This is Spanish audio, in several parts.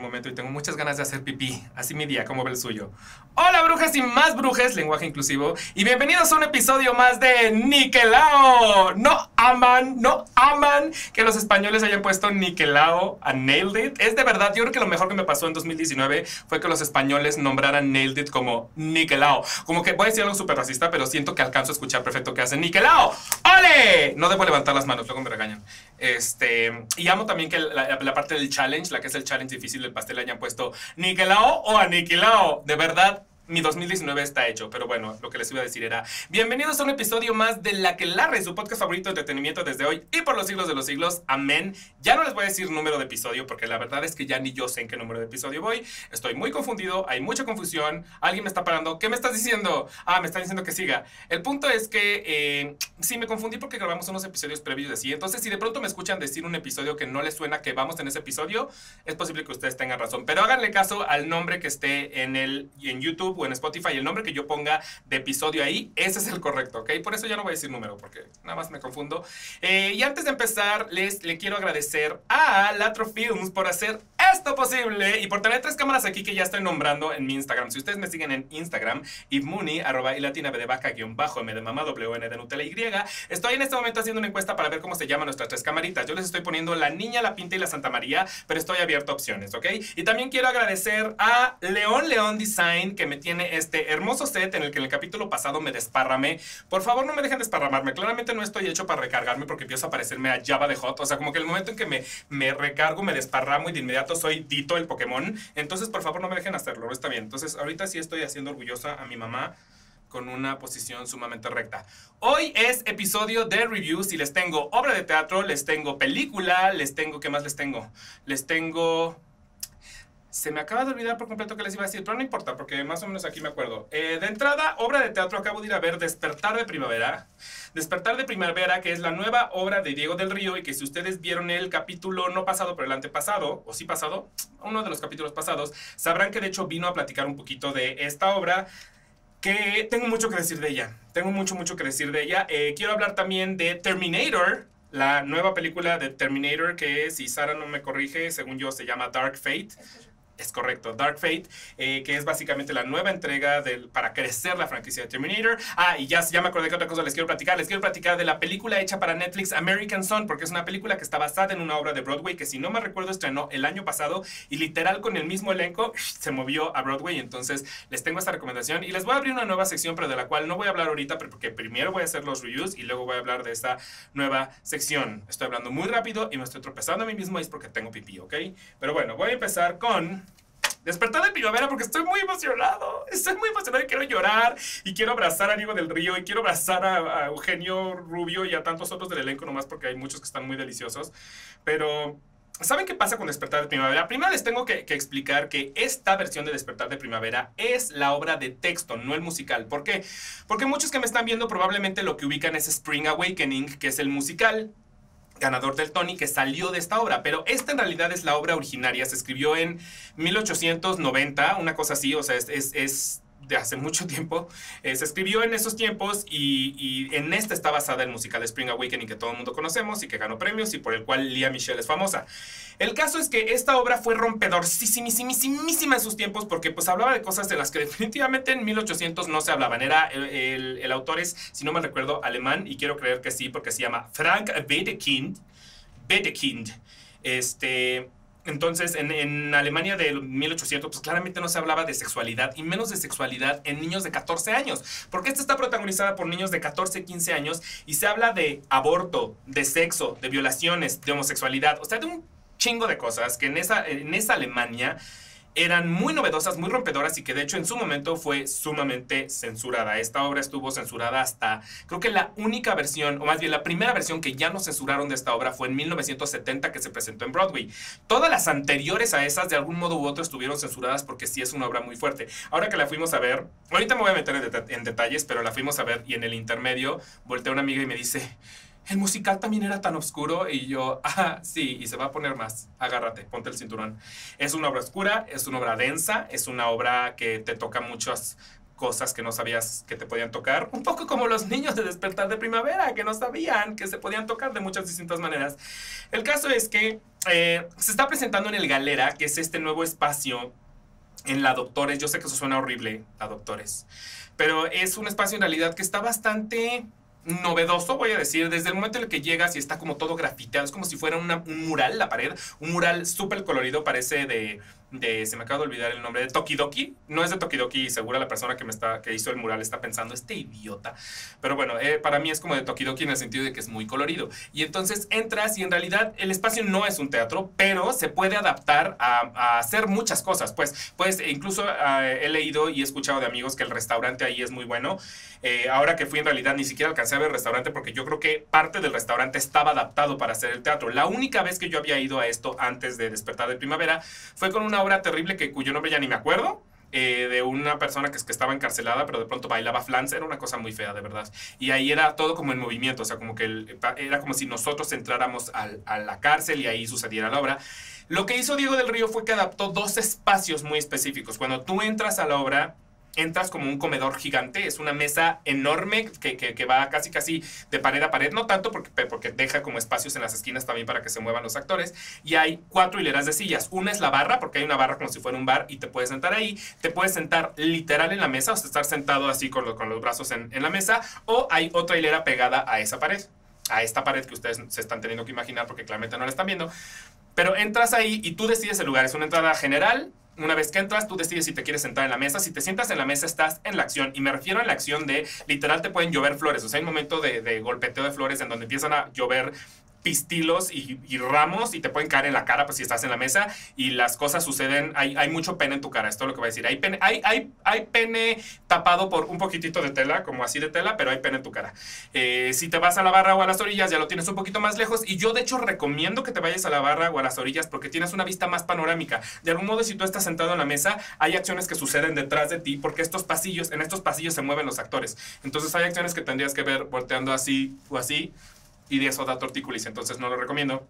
momento y tengo muchas ganas de hacer pipí. Así mi día, como ve el suyo. Hola brujas y más brujes, lenguaje inclusivo. Y bienvenidos a un episodio más de Niquelao. No aman, no aman que los españoles hayan puesto Niquelao a Nailed It. Es de verdad, yo creo que lo mejor que me pasó en 2019 fue que los españoles nombraran Nailed It como Niquelao. Como que voy a decir algo súper racista, pero siento que alcanzo a escuchar perfecto que hacen Niquelao. ¡Ole! No debo levantar las manos, luego me regañan. Este, y amo también que la, la, parte del challenge, la que es el challenge difícil del pastel, hayan puesto Niquelao o Aniquilao. De verdad, mi 2019 está hecho, pero bueno, lo que les iba a decir era, bienvenidos a un episodio más de La que Larre, su podcast favorito de entretenimiento desde hoy y por los siglos de los siglos, amén. Ya no les voy a decir número de episodio porque la verdad es que ya ni yo sé en qué número de episodio voy, estoy muy confundido, hay mucha confusión, alguien me está parando, ¿qué me estás diciendo? Ah, me está diciendo que siga. El punto es que eh, sí me confundí porque grabamos unos episodios previos de sí, entonces si de pronto me escuchan decir un episodio que no les suena que vamos en ese episodio, es posible que ustedes tengan razón, pero háganle caso al nombre que esté en el en YouTube en Spotify, el nombre que yo ponga de episodio ahí, ese es el correcto, ¿ok? Por eso ya no voy a decir número, porque nada más me confundo. Eh, y antes de empezar, les le quiero agradecer a Latro Films por hacer esto posible y por tener tres cámaras aquí que ya estoy nombrando en mi Instagram. Si ustedes me siguen en Instagram, Ivmuni, arroba y latina de vaca, guion bajo, m de mamá, w, de Nutella y, estoy en este momento haciendo una encuesta para ver cómo se llaman nuestras tres camaritas. Yo les estoy poniendo la niña, la pinta y la Santa María, pero estoy abierto a opciones, ¿ok? Y también quiero agradecer a León León Design, que me tiene este hermoso set en el que en el capítulo pasado me desparramé. Por favor, no me dejen desparramarme. Claramente no estoy hecho para recargarme porque empiezo a parecerme a Java de Hot. O sea, como que el momento en que me, me recargo, me desparramo y de inmediato soy Dito el Pokémon. Entonces, por favor, no me dejen hacerlo. Está bien. Entonces, ahorita sí estoy haciendo orgullosa a mi mamá con una posición sumamente recta. Hoy es episodio de reviews y les tengo obra de teatro, les tengo película, les tengo, ¿qué más les tengo? Les tengo se me acaba de olvidar por completo que les iba a decir, pero no importa, porque más o menos aquí me acuerdo. Eh, de entrada, obra de teatro, acabo de ir a ver Despertar de Primavera. Despertar de Primavera, que es la nueva obra de Diego del Río y que si ustedes vieron el capítulo no pasado, pero el antepasado, o sí pasado, uno de los capítulos pasados, sabrán que de hecho vino a platicar un poquito de esta obra que tengo mucho que decir de ella. Tengo mucho, mucho que decir de ella. Eh, quiero hablar también de Terminator, la nueva película de Terminator, que si Sara no me corrige, según yo se llama Dark Fate. Correcto, Dark Fate, eh, que es básicamente la nueva entrega del, para crecer la franquicia de Terminator. Ah, y ya, ya me acordé que otra cosa les quiero platicar. Les quiero platicar de la película hecha para Netflix American Son, porque es una película que está basada en una obra de Broadway que si no me recuerdo estrenó el año pasado y literal con el mismo elenco se movió a Broadway. Entonces les tengo esta recomendación y les voy a abrir una nueva sección, pero de la cual no voy a hablar ahorita porque primero voy a hacer los reviews y luego voy a hablar de esta nueva sección. Estoy hablando muy rápido y me estoy tropezando a mí mismo y es porque tengo pipí, ¿ok? Pero bueno, voy a empezar con Despertar de primavera porque estoy muy emocionado. Estoy muy emocionado y quiero llorar. Y quiero abrazar a Diego del Río. Y quiero abrazar a, Eugenio Rubio y a tantos otros del elenco, nomás porque hay muchos que están muy deliciosos. Pero ¿Saben qué pasa con Despertar de Primavera? Primero les tengo que, que, explicar que esta versión de Despertar de Primavera es la obra de texto, no el musical. ¿Por qué? Porque muchos que me están viendo probablemente lo que ubican es Spring Awakening, que es el musical ganador del Tony, que salió de esta obra. Pero esta en realidad es la obra originaria. Se escribió en 1890, una cosa así, o sea, es, es de hace mucho tiempo. Eh, se escribió en esos tiempos y, en esta está basada el musical Spring Awakening que todo el mundo conocemos y que ganó premios y por el cual Lia Michelle es famosa. El caso es que esta obra fue rompedorcísimísima en sus tiempos porque pues hablaba de cosas de las que definitivamente en 1800 no se hablaban. Era el, el, autor es, si no me recuerdo, alemán y quiero creer que sí porque se llama Frank Wedekind. Wedekind. Este entonces, en, Alemania de 1800, pues claramente no se hablaba de sexualidad y menos de sexualidad en niños de 14 años, porque esta está protagonizada por niños de 14, 15 años y se habla de aborto, de sexo, de violaciones, de homosexualidad, o sea, de un chingo de cosas que en esa, en esa Alemania eran muy novedosas, muy rompedoras y que de hecho en su momento fue sumamente censurada. Esta obra estuvo censurada hasta, creo que la única versión, o más bien la primera versión que ya no censuraron de esta obra fue en 1970 que se presentó en Broadway. Todas las anteriores a esas de algún modo u otro estuvieron censuradas porque sí es una obra muy fuerte. Ahora que la fuimos a ver, ahorita me voy a meter en, detalles, pero la fuimos a ver y en el intermedio volteé a una amiga y me dice el musical también era tan oscuro y yo, ah, sí, y se va a poner más, agárrate, ponte el cinturón. Es una obra oscura, es una obra densa, es una obra que te toca muchas cosas que no sabías que te podían tocar, un poco como los niños de despertar de primavera, que no sabían que se podían tocar de muchas distintas maneras. El caso es que eh, se está presentando en el Galera, que es este nuevo espacio en la Doctores. Yo sé que eso suena horrible, la Doctores, pero es un espacio en realidad que está bastante novedoso, voy a decir, desde el momento en el que llegas y está como todo grafiteado, es como si fuera un mural, la pared, un mural súper colorido, parece de de, se me acaba de olvidar el nombre, de Tokidoki. No es de Tokidoki, segura la persona que, me está, que hizo el mural está pensando, este idiota. Pero bueno, eh, para mí es como de Tokidoki en el sentido de que es muy colorido. Y entonces entras y en realidad el espacio no es un teatro, pero se puede adaptar a, hacer muchas cosas. Pues, pues incluso eh, he leído y he escuchado de amigos que el restaurante ahí es muy bueno. Eh, ahora que fui en realidad ni siquiera alcancé a ver el restaurante porque yo creo que parte del restaurante estaba adaptado para hacer el teatro. La única vez que yo había ido a esto antes de despertar de primavera fue con una obra terrible que, cuyo nombre ya ni me acuerdo. Eh, de una persona que, que estaba encarcelada, pero de pronto bailaba flans, era una cosa muy fea, de verdad. Y ahí era todo como en movimiento, o sea, como que era como si nosotros entráramos a la cárcel y ahí sucediera la obra. Lo que hizo Diego del Río fue que adaptó dos espacios muy específicos. Cuando tú entras a la obra, entras como un comedor gigante, es una mesa enorme que, que, va casi casi de pared a pared, no tanto porque, porque deja como espacios en las esquinas también para que se muevan los actores, y hay cuatro hileras de sillas, una es la barra, porque hay una barra como si fuera un bar y te puedes sentar ahí, te puedes sentar literal en la mesa, o sea, estar sentado así con, con los brazos en, en la mesa, o hay otra hilera pegada a esa pared, a esta pared que ustedes se están teniendo que imaginar porque claramente no la están viendo, pero entras ahí y tú decides el lugar, es una entrada general, una vez que entras, tú decides si te quieres sentar en la mesa. Si te sientas en la mesa, estás en la acción. Y me refiero a la acción de, literal, te pueden llover flores. O sea, hay un momento de, de golpeteo de flores en donde empiezan a llover pistilos y, ramos y te pueden caer en la cara pues si estás en la mesa y las cosas suceden, hay, hay mucho pene en tu cara, esto es lo que voy a decir, hay pene, hay, hay, hay pene tapado por un poquitito de tela, como así de tela, pero hay pene en tu cara. Eh, si te vas a la barra o a las orillas ya lo tienes un poquito más lejos y yo de hecho recomiendo que te vayas a la barra o a las orillas porque tienes una vista más panorámica. De algún modo si tú estás sentado en la mesa hay acciones que suceden detrás de ti porque estos pasillos, en estos pasillos se mueven los actores. Entonces hay acciones que tendrías que ver volteando así o así y de eso da tortícolis, entonces no lo recomiendo.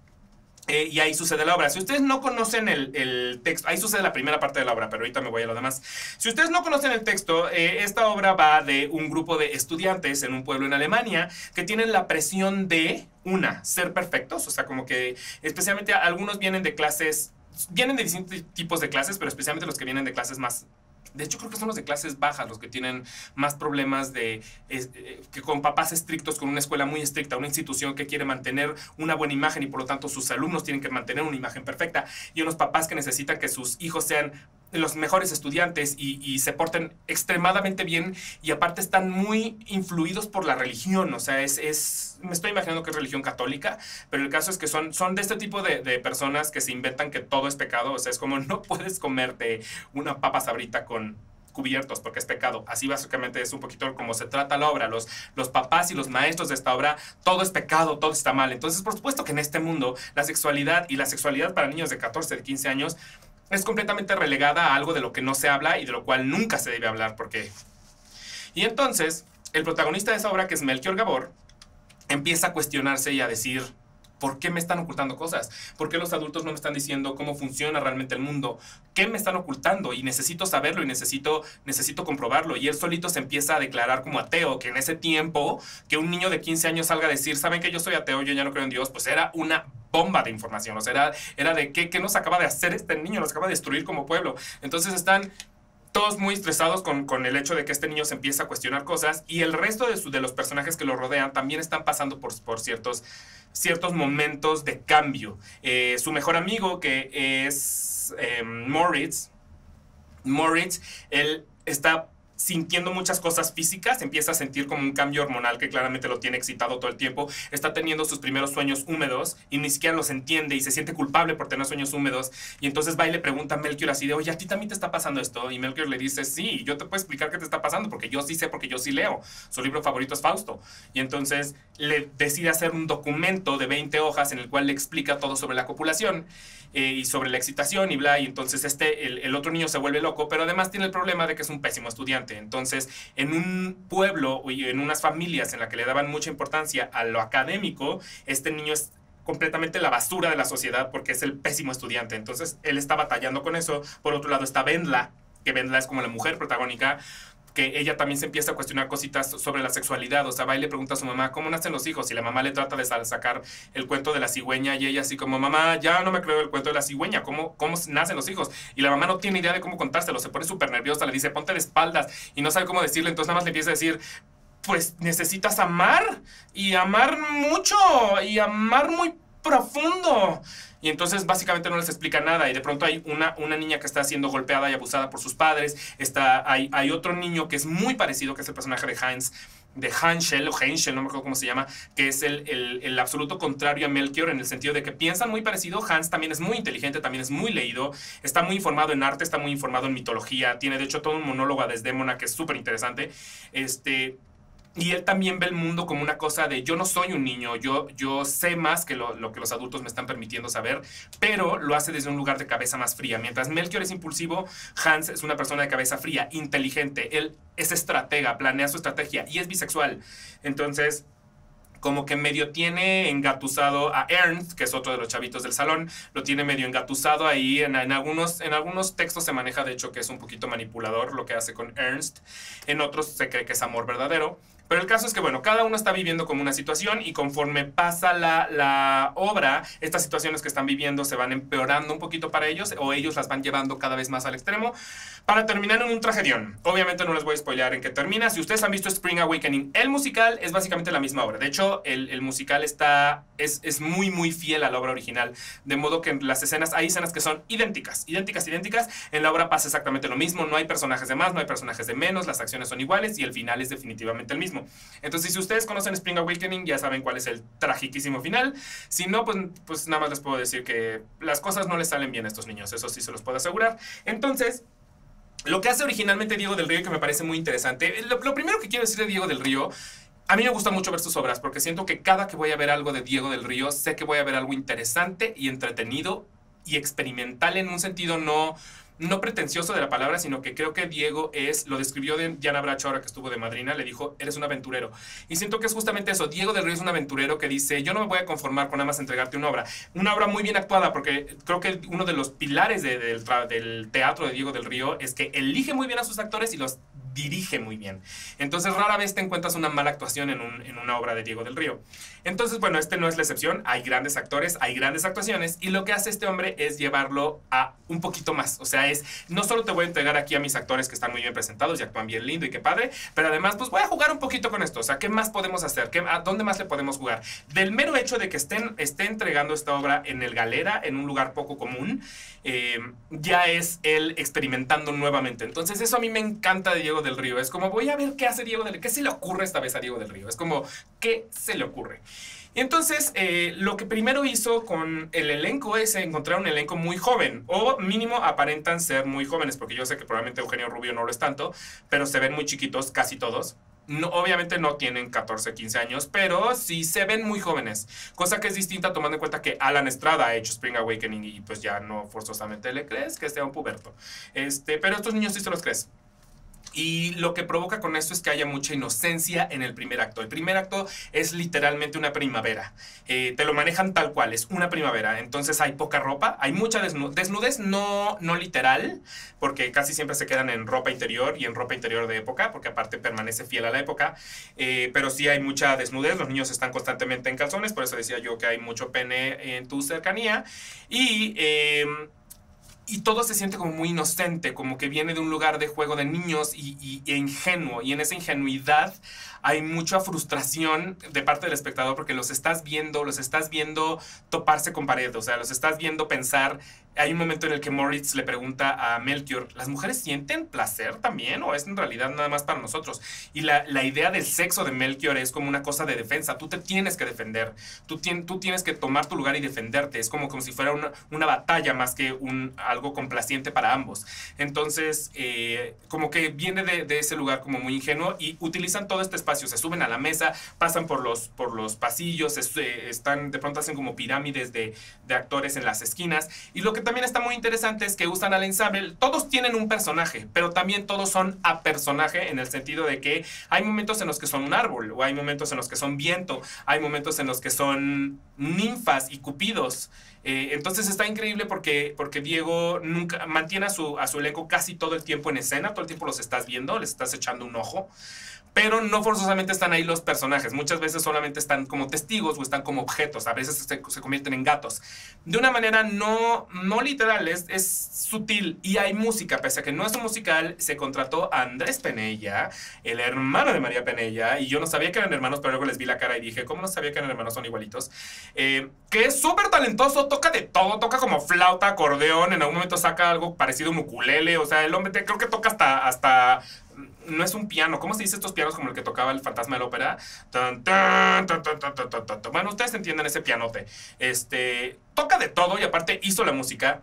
Eh, y ahí sucede la obra. Si ustedes no conocen el, texto, ahí sucede la primera parte de la obra, pero ahorita me voy a lo demás. Si ustedes no conocen el texto, eh, esta obra va de un grupo de estudiantes en un pueblo en Alemania que tienen la presión de, una, ser perfectos, o sea, como que especialmente algunos vienen de clases, vienen de distintos tipos de clases, pero especialmente los que vienen de clases más de hecho, creo que son los de clases bajas los que tienen más problemas de eh, que con papás estrictos, con una escuela muy estricta, una institución que quiere mantener una buena imagen y por lo tanto sus alumnos tienen que mantener una imagen perfecta. Y unos papás que necesitan que sus hijos sean los mejores estudiantes y, se porten extremadamente bien y aparte están muy influidos por la religión, o sea, es, es, me estoy imaginando que es religión católica, pero el caso es que son, son de este tipo de, de, personas que se inventan que todo es pecado, o sea, es como no puedes comerte una papa sabrita con cubiertos porque es pecado. Así básicamente es un poquito como se trata la obra. Los, los papás y los maestros de esta obra, todo es pecado, todo está mal. Entonces, por supuesto que en este mundo la sexualidad y la sexualidad para niños de 14, de 15 años es completamente relegada a algo de lo que no se habla y de lo cual nunca se debe hablar, porque... Y entonces, el protagonista de esa obra, que es Melchior Gabor, empieza a cuestionarse y a decir, ¿Por qué me están ocultando cosas? ¿Por qué los adultos no me están diciendo cómo funciona realmente el mundo? ¿Qué me están ocultando? Y necesito saberlo y necesito, necesito comprobarlo. Y él solito se empieza a declarar como ateo, que en ese tiempo que un niño de 15 años salga a decir, ¿saben que yo soy ateo? Yo ya no creo en Dios. Pues era una bomba de información. O sea, era, era de qué, qué nos acaba de hacer este niño, nos acaba de destruir como pueblo. Entonces están todos muy estresados con, con, el hecho de que este niño se empieza a cuestionar cosas y el resto de, de los personajes que lo rodean también están pasando por, por ciertos ciertos momentos de cambio. Eh, su mejor amigo, que es eh, Moritz, Moritz, él está sintiendo muchas cosas físicas, empieza a sentir como un cambio hormonal que claramente lo tiene excitado todo el tiempo, está teniendo sus primeros sueños húmedos y ni siquiera los entiende y se siente culpable por tener sueños húmedos y entonces va y le pregunta a Melchior así de, oye, ¿a ti también te está pasando esto? Y Melchior le dice, sí, yo te puedo explicar qué te está pasando porque yo sí sé, porque yo sí leo. Su libro favorito es Fausto. Y entonces le decide hacer un documento de 20 hojas en el cual le explica todo sobre la copulación eh, y sobre la excitación y bla, y entonces este, el, otro niño se vuelve loco, pero además tiene el problema de que es un pésimo estudiante. Entonces, en un pueblo y en unas familias en la que le daban mucha importancia a lo académico, este niño es completamente la basura de la sociedad porque es el pésimo estudiante. Entonces, él está batallando con eso. Por otro lado está Vendla, que Vendla es como la mujer protagónica, que ella también se empieza a cuestionar cositas sobre la sexualidad. O sea, va y le pregunta a su mamá, ¿cómo nacen los hijos? Y la mamá le trata de sacar el cuento de la cigüeña y ella así como, mamá, ya no me creo el cuento de la cigüeña, ¿cómo, cómo nacen los hijos? Y la mamá no tiene idea de cómo contárselo, se pone súper nerviosa, le dice, ponte de espaldas y no sabe cómo decirle, entonces nada más le empieza a decir, pues necesitas amar y amar mucho y amar muy profundo. Y entonces básicamente no les explica nada. Y de pronto hay una, una niña que está siendo golpeada y abusada por sus padres. Está, hay, hay otro niño que es muy parecido, que es el personaje de Hans, de Hanschel o Henschel, no me acuerdo cómo se llama, que es el, el, el, absoluto contrario a Melchior en el sentido de que piensan muy parecido. Hans también es muy inteligente, también es muy leído, está muy informado en arte, está muy informado en mitología, tiene de hecho todo un monólogo a Desdémona que es súper interesante. Este, y él también ve el mundo como una cosa de yo no soy un niño, yo, yo sé más que lo, lo, que los adultos me están permitiendo saber, pero lo hace desde un lugar de cabeza más fría. Mientras Melchior es impulsivo, Hans es una persona de cabeza fría, inteligente, él es estratega, planea su estrategia y es bisexual. Entonces, como que medio tiene engatusado a Ernst, que es otro de los chavitos del salón, lo tiene medio engatusado ahí. En, en, algunos, en algunos textos se maneja, de hecho, que es un poquito manipulador lo que hace con Ernst. En otros se cree que es amor verdadero. Pero el caso es que, bueno, cada uno está viviendo como una situación y conforme pasa la, la, obra, estas situaciones que están viviendo se van empeorando un poquito para ellos o ellos las van llevando cada vez más al extremo para terminar en un tragedión. Obviamente no les voy a spoilear en qué termina. Si ustedes han visto Spring Awakening, el musical es básicamente la misma obra. De hecho, el, el musical está, es, es, muy, muy fiel a la obra original. De modo que en las escenas, hay escenas que son idénticas, idénticas, idénticas. En la obra pasa exactamente lo mismo. No hay personajes de más, no hay personajes de menos, las acciones son iguales y el final es definitivamente el mismo. Entonces, si ustedes conocen Spring Awakening, ya saben cuál es el tragiquísimo final. Si no, pues, pues nada más les puedo decir que las cosas no les salen bien a estos niños, eso sí se los puedo asegurar. Entonces, lo que hace originalmente Diego del Río, que me parece muy interesante, lo, lo primero que quiero decir de Diego del Río a mí me gusta mucho ver sus obras porque siento que cada que voy a ver algo de Diego del Río, sé que voy a ver algo interesante y entretenido y experimental en un sentido no, no pretencioso de la palabra, sino que creo que Diego es, lo describió de Diana Bracho ahora que estuvo de madrina, le dijo, eres un aventurero. Y siento que es justamente eso, Diego del Río es un aventurero que dice, yo no me voy a conformar con nada más entregarte una obra. Una obra muy bien actuada, porque creo que uno de los pilares de, del, del teatro de Diego del Río es que elige muy bien a sus actores y los dirige muy bien. Entonces rara vez te encuentras una mala actuación en, un, en, una obra de Diego del Río. Entonces, bueno, este no es la excepción. Hay grandes actores, hay grandes actuaciones y lo que hace este hombre es llevarlo a un poquito más. O sea, es, no solo te voy a entregar aquí a mis actores que están muy bien presentados y actúan bien lindo y qué padre, pero además, pues voy a jugar un poquito con esto. O sea, ¿qué más podemos hacer? ¿Qué, ¿A dónde más le podemos jugar? Del mero hecho de que estén, esté entregando esta obra en el Galera, en un lugar poco común, eh, ya es él experimentando nuevamente. Entonces, eso a mí me encanta de Diego del Río. Es como, voy a ver qué hace Diego del Río. ¿Qué se le ocurre esta vez a Diego del Río? Es como, ¿qué se le ocurre? Y entonces, eh, lo que primero hizo con el elenco es encontrar un elenco muy joven, o mínimo aparentan ser muy jóvenes, porque yo sé que probablemente Eugenio Rubio no lo es tanto, pero se ven muy chiquitos, casi todos. No, obviamente no tienen 14, 15 años, pero sí se ven muy jóvenes. Cosa que es distinta tomando en cuenta que Alan Estrada ha hecho Spring Awakening y pues ya no forzosamente le crees que sea un puberto. Este, pero estos niños sí se los crees. Y lo que provoca con esto es que haya mucha inocencia en el primer acto. El primer acto es literalmente una primavera. Eh, te lo manejan tal cual, es una primavera. Entonces hay poca ropa, hay mucha desnudez. Desnudez no, no literal, porque casi siempre se quedan en ropa interior y en ropa interior de época, porque aparte permanece fiel a la época. Eh, pero sí hay mucha desnudez, los niños están constantemente en calzones, por eso decía yo que hay mucho pene en tu cercanía. Y... Eh, y todo se siente como muy inocente, como que viene de un lugar de juego de niños y, y, ingenuo. Y en esa ingenuidad hay mucha frustración de parte del espectador porque los estás viendo, los estás viendo toparse con pared, o sea, los estás viendo pensar. Hay un momento en el que Moritz le pregunta a Melchior, ¿las mujeres sienten placer también o es en realidad nada más para nosotros? Y la, la idea del sexo de Melchior es como una cosa de defensa, tú te tienes que defender, tú, tien, tú tienes que tomar tu lugar y defenderte, es como, como si fuera una, una batalla más que un, algo complaciente para ambos. Entonces, eh, como que viene de, de ese lugar como muy ingenuo y utilizan todo este espacio se suben a la mesa, pasan por los, por los pasillos, están, de pronto hacen como pirámides de, de, actores en las esquinas. Y lo que también está muy interesante es que usan al ensamble, todos tienen un personaje, pero también todos son a personaje en el sentido de que hay momentos en los que son un árbol, o hay momentos en los que son viento, hay momentos en los que son ninfas y cupidos. Eh, entonces está increíble porque, porque Diego nunca mantiene a su, a su elenco casi todo el tiempo en escena, todo el tiempo los estás viendo, les estás echando un ojo pero no forzosamente están ahí los personajes. Muchas veces solamente están como testigos o están como objetos. A veces se, se convierten en gatos. De una manera no, no literal, es, es, sutil. Y hay música, pese a que no es un musical, se contrató a Andrés Penella, el hermano de María Penella. Y yo no sabía que eran hermanos, pero luego les vi la cara y dije, ¿cómo no sabía que eran hermanos? Son igualitos. Eh, que es súper talentoso, toca de todo, toca como flauta, acordeón. En algún momento saca algo parecido a un ukulele. O sea, el hombre creo que toca hasta, hasta no es un piano. ¿Cómo se dice estos pianos como el que tocaba el fantasma de la ópera? bueno, ustedes entienden ese pianote. Este, toca de todo y aparte hizo la música.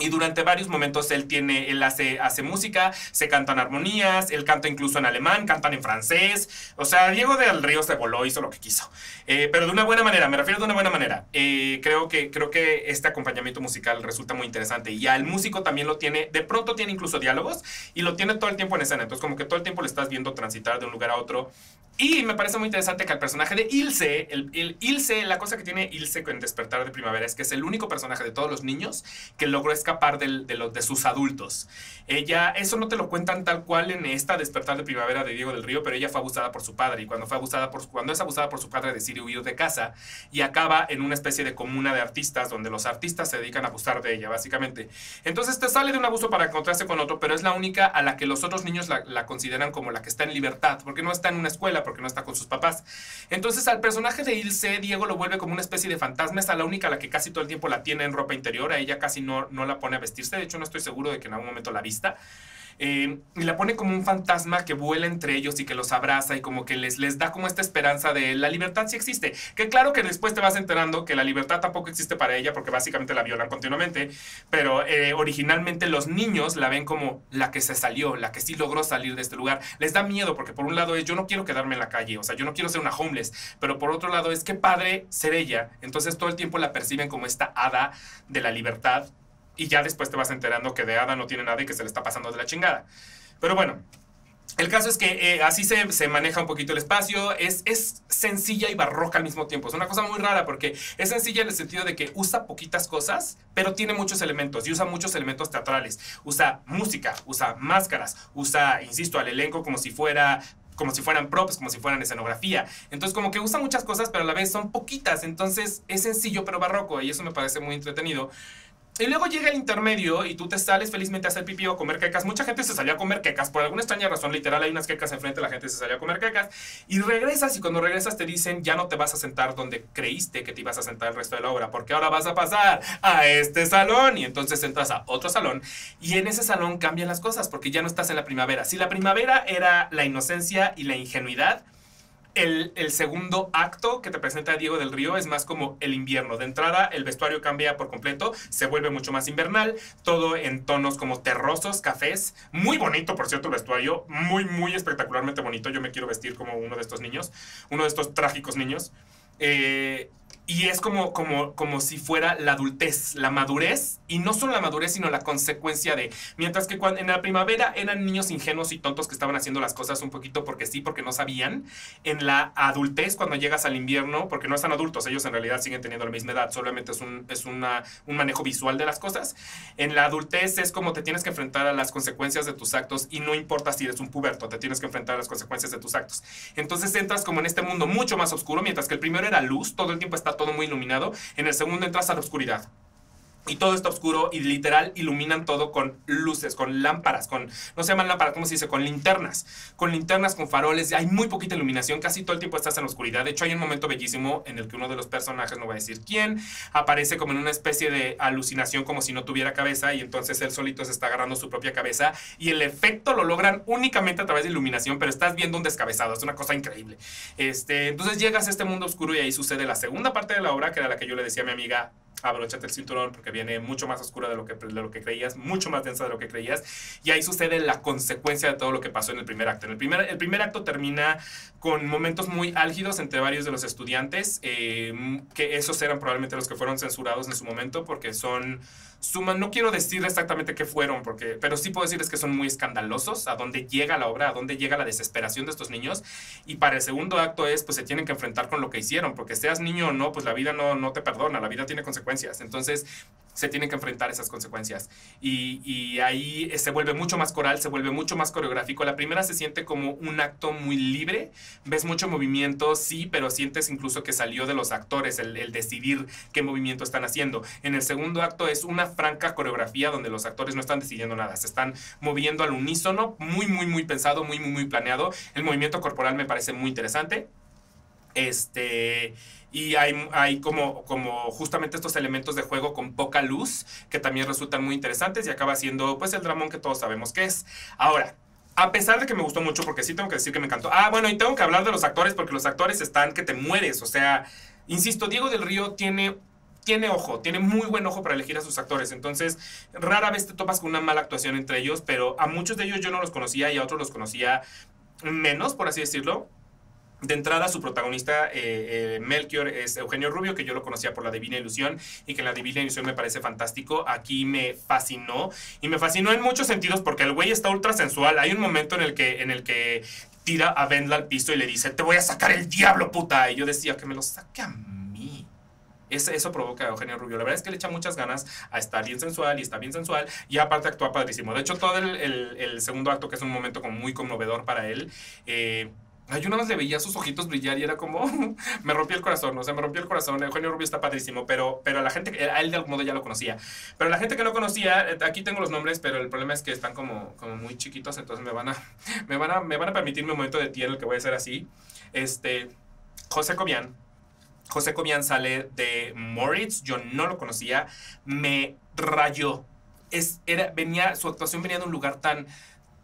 Y durante varios momentos él tiene, él hace, hace música, se cantan armonías, él canta incluso en alemán, cantan en francés. O sea, Diego del Río se voló, hizo lo que quiso. Eh, pero de una buena manera, me refiero de una buena manera. Eh, creo, que, creo que este acompañamiento musical resulta muy interesante. Y al músico también lo tiene, de pronto tiene incluso diálogos y lo tiene todo el tiempo en escena. Entonces como que todo el tiempo le estás viendo transitar de un lugar a otro. Y me parece muy interesante que el personaje de Ilse, el, el Ilse, la cosa que tiene Ilse con Despertar de Primavera es que es el único personaje de todos los niños que logró escapar escapar de, de, de sus adultos. Ella, eso no te lo cuentan tal cual en esta Despertar de Primavera de Diego del Río, pero ella fue abusada por su padre y cuando fue abusada por cuando es abusada por su padre decide huir de casa y acaba en una especie de comuna de artistas donde los artistas se dedican a abusar de ella, básicamente. Entonces te sale de un abuso para encontrarse con otro, pero es la única a la que los otros niños la, la consideran como la que está en libertad, porque no está en una escuela, porque no está con sus papás. Entonces al personaje de Ilse, Diego lo vuelve como una especie de fantasma, es a la única a la que casi todo el tiempo la tiene en ropa interior, a ella casi no, no la pone a vestirse, de hecho no estoy seguro de que en algún momento la vista. Eh, y la pone como un fantasma que vuela entre ellos y que los abraza y como que les, les da como esta esperanza de la libertad sí existe. Que claro que después te vas enterando que la libertad tampoco existe para ella porque básicamente la violan continuamente, pero eh, originalmente los niños la ven como la que se salió, la que sí logró salir de este lugar. Les da miedo porque por un lado es yo no quiero quedarme en la calle, o sea, yo no quiero ser una homeless, pero por otro lado es qué padre ser ella. Entonces todo el tiempo la perciben como esta hada de la libertad y ya después te vas enterando que de Ada no tiene nada y que se le está pasando de la chingada. Pero bueno, el caso es que eh, así se, se, maneja un poquito el espacio, es, es sencilla y barroca al mismo tiempo. Es una cosa muy rara porque es sencilla en el sentido de que usa poquitas cosas, pero tiene muchos elementos y usa muchos elementos teatrales. Usa música, usa máscaras, usa, insisto, al elenco como si fuera como si fueran props, como si fueran escenografía. Entonces como que usa muchas cosas, pero a la vez son poquitas. Entonces es sencillo pero barroco y eso me parece muy entretenido. Y luego llega el intermedio y tú te sales felizmente a hacer pipí o a comer quecas. Mucha gente se salió a comer quecas. Por alguna extraña razón, literal, hay unas quecas enfrente, la gente se salió a comer quecas. Y regresas y cuando regresas te dicen, ya no te vas a sentar donde creíste que te ibas a sentar el resto de la obra, porque ahora vas a pasar a este salón. Y entonces entras a otro salón. Y en ese salón cambian las cosas, porque ya no estás en la primavera. Si la primavera era la inocencia y la ingenuidad, el, segundo acto que te presenta Diego del Río es más como el invierno. De entrada, el vestuario cambia por completo, se vuelve mucho más invernal, todo en tonos como terrosos, cafés. Muy bonito, por cierto, el vestuario, muy, muy espectacularmente bonito. Yo me quiero vestir como uno de estos niños, uno de estos trágicos niños. Eh, y es como, como, como si fuera la adultez, la madurez, y no solo la madurez, sino la consecuencia de. Mientras que cuando, en la primavera eran niños ingenuos y tontos que estaban haciendo las cosas un poquito porque sí, porque no sabían. En la adultez, cuando llegas al invierno, porque no están adultos, ellos en realidad siguen teniendo la misma edad, solamente es un, es una, un manejo visual de las cosas. En la adultez es como te tienes que enfrentar a las consecuencias de tus actos, y no importa si eres un puberto, te tienes que enfrentar a las consecuencias de tus actos. Entonces entras como en este mundo mucho más oscuro, mientras que el primero era luz, todo el tiempo todo muy iluminado. En el segundo entras a la oscuridad. Y todo está oscuro y literal iluminan todo con luces, con lámparas, con, no se llaman lámparas, ¿cómo se dice? Con linternas, con linternas, con faroles, hay muy poquita iluminación, casi todo el tiempo estás en la oscuridad. De hecho, hay un momento bellísimo en el que uno de los personajes, no voy a decir quién, aparece como en una especie de alucinación como si no tuviera cabeza y entonces él solito se está agarrando su propia cabeza y el efecto lo logran únicamente a través de iluminación, pero estás viendo un descabezado, es una cosa increíble. Este, entonces llegas a este mundo oscuro y ahí sucede la segunda parte de la obra, que era la que yo le decía a mi amiga, abróchate el cinturón porque viene mucho más oscura de lo, que, de lo que creías, mucho más densa de lo que creías. Y ahí sucede la consecuencia de todo lo que pasó en el primer acto. En el primer, el primer acto termina con momentos muy álgidos entre varios de los estudiantes, eh, que esos eran probablemente los que fueron censurados en su momento porque son suman, no quiero decir exactamente qué fueron, porque, pero sí puedo decirles que son muy escandalosos, a dónde llega la obra, a dónde llega la desesperación de estos niños. Y para el segundo acto es, pues se tienen que enfrentar con lo que hicieron, porque seas niño o no, pues la vida no, no te perdona, la vida tiene consecuencias. Entonces, se tienen que enfrentar esas consecuencias. Y, ahí se vuelve mucho más coral, se vuelve mucho más coreográfico. La primera se siente como un acto muy libre, ves mucho movimiento, sí, pero sientes incluso que salió de los actores el, el decidir qué movimiento están haciendo. En el segundo acto es una franca coreografía donde los actores no están decidiendo nada, se están moviendo al unísono, muy, muy, muy pensado, muy, muy, muy planeado. El movimiento corporal me parece muy interesante. Este, y hay, como justamente estos elementos de juego con poca luz que también resultan muy interesantes y acaba siendo pues el dramón que todos sabemos que es. Ahora, a pesar de que me gustó mucho, porque sí tengo que decir que me encantó. Ah, bueno, y tengo que hablar de los actores porque los actores están que te mueres. O sea, insisto, Diego del Río tiene tiene ojo, tiene muy buen ojo para elegir a sus actores. Entonces, rara vez te topas con una mala actuación entre ellos, pero a muchos de ellos yo no los conocía y a otros los conocía menos, por así decirlo. De entrada, su protagonista, eh, eh, Melchior, es Eugenio Rubio, que yo lo conocía por La Divina Ilusión y que La Divina Ilusión me parece fantástico. Aquí me fascinó y me fascinó en muchos sentidos porque el güey está ultra sensual. Hay un momento en el que, en el que tira a Vendla al piso y le dice, te voy a sacar el diablo, puta. Y yo decía, que me lo saque a mí. Eso, provoca a Eugenio Rubio. La verdad es que le echa muchas ganas a estar bien sensual y está bien sensual y aparte actúa padrísimo. De hecho, todo el, el, segundo acto, que es un momento como muy conmovedor para él, eh, Ay, yo nada más le veía sus ojitos brillar y era como, me rompió el corazón, o sea, me rompió el corazón. Eugenio Rubio está padrísimo, pero, pero la gente, a él de algún modo ya lo conocía. Pero la gente que no conocía, eh, aquí tengo los nombres, pero el problema es que están como, como muy chiquitos, entonces me van, a, me, van a, me van a permitir un momento de ti en el que voy a ser así. Este, José Cobian. José Cobian sale de Moritz, yo no lo conocía, me rayó. Era, venía, su actuación venía de un lugar tan,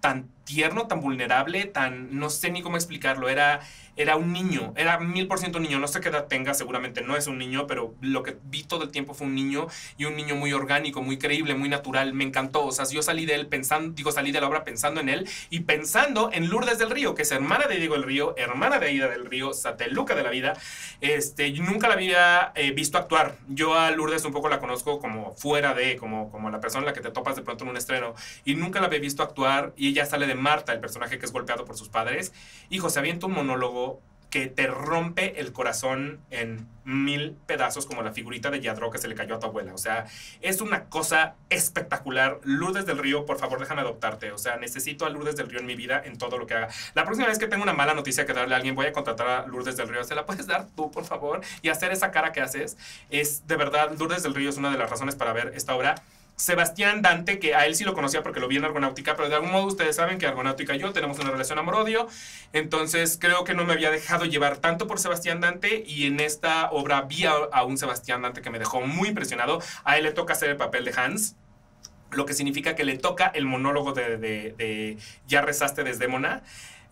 tan tierno, tan vulnerable, tan, no sé ni cómo explicarlo, era, era un niño, era mil por ciento niño, no sé qué edad tenga, seguramente no es un niño, pero lo que vi todo el tiempo fue un niño y un niño muy orgánico, muy creíble, muy natural, me encantó, o sea, yo salí de él pensando, digo, salí de la obra pensando en él y pensando en Lourdes del Río, que es hermana de Diego del Río, hermana de Aida del Río, sateluca de la vida, este, nunca la había eh, visto actuar, yo a Lourdes un poco la conozco como fuera de, como, como la persona en la que te topas de pronto en un estreno y nunca la había visto actuar y ella sale de Marta, el personaje que es golpeado por sus padres. Hijo, se avienta un monólogo que te rompe el corazón en mil pedazos como la figurita de Yadro que se le cayó a tu abuela. O sea, es una cosa espectacular. Lourdes del Río, por favor, déjame adoptarte. O sea, necesito a Lourdes del Río en mi vida en todo lo que haga. La próxima vez que tengo una mala noticia que darle a alguien, voy a contratar a Lourdes del Río. ¿Se la puedes dar tú, por favor? Y hacer esa cara que haces. Es de verdad, Lourdes del Río es una de las razones para ver esta obra. Sebastián Dante, que a él sí lo conocía porque lo vi en Argonáutica, pero de algún modo ustedes saben que Argonáutica y yo tenemos una relación amor-odio, entonces creo que no me había dejado llevar tanto por Sebastián Dante y en esta obra vi a, un Sebastián Dante que me dejó muy impresionado. A él le toca hacer el papel de Hans, lo que significa que le toca el monólogo de, de, Ya rezaste desde Mona.